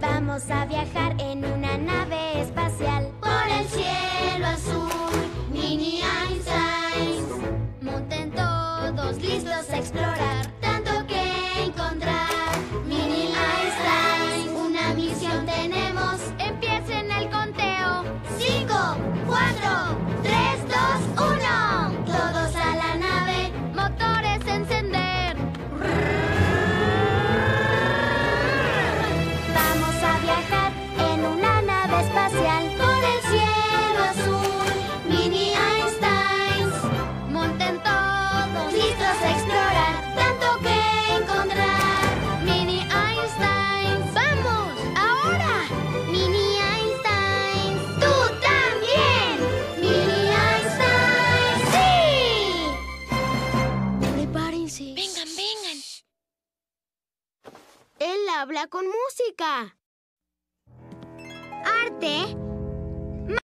Vamos a viajar en una nave espacial por el cielo azul, mini Einstein. Monten todos listos a explorar. habla con música. Arte